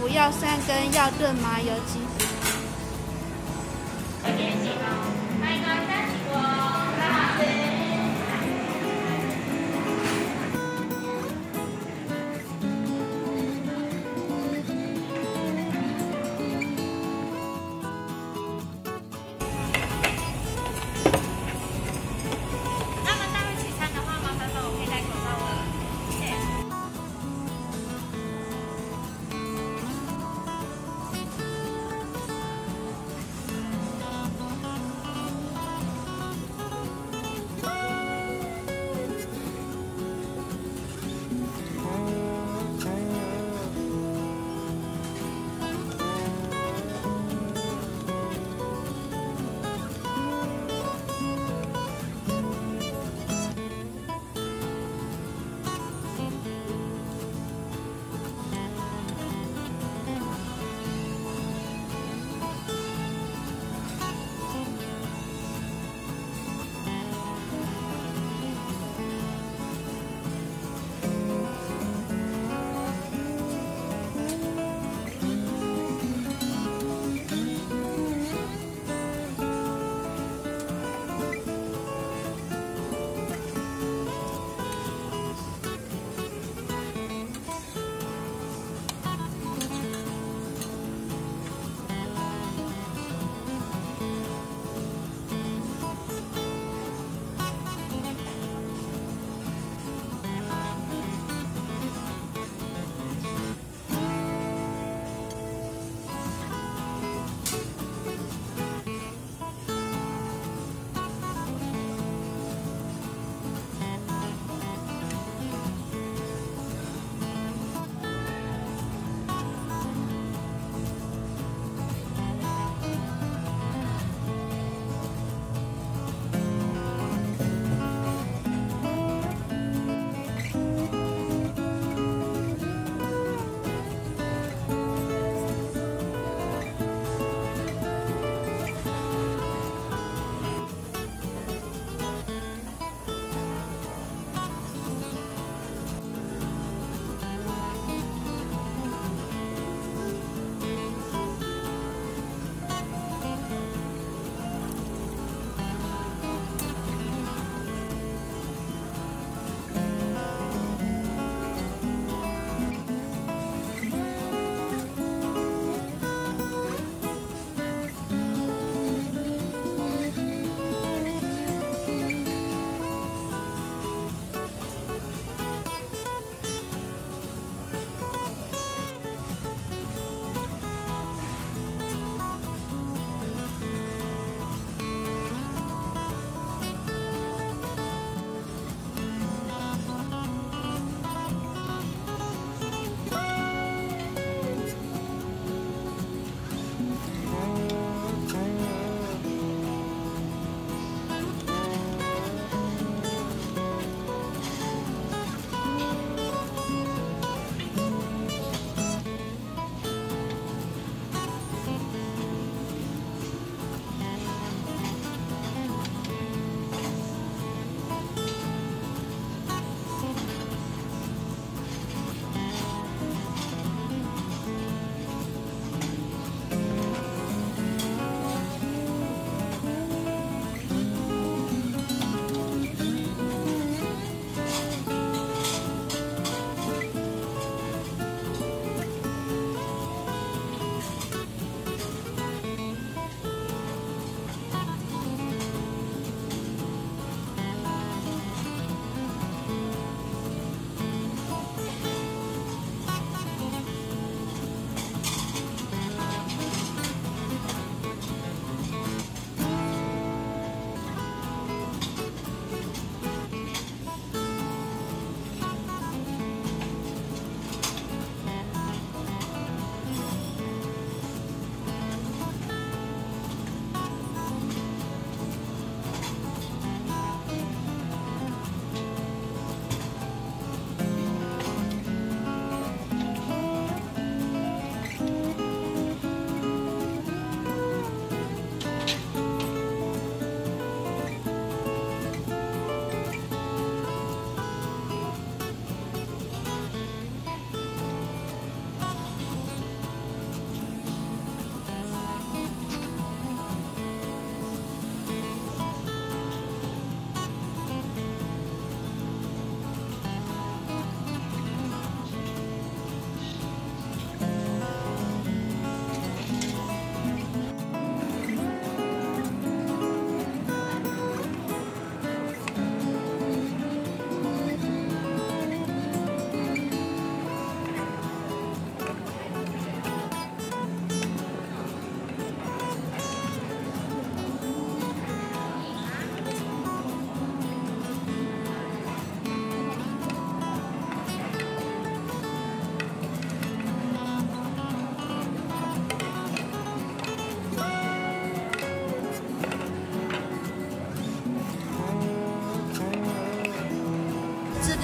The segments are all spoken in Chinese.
不要蒜根要炖麻油鸡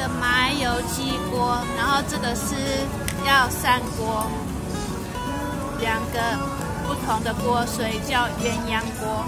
麻油鸡锅，然后这个是要三锅，两个不同的锅，所以叫鸳鸯锅。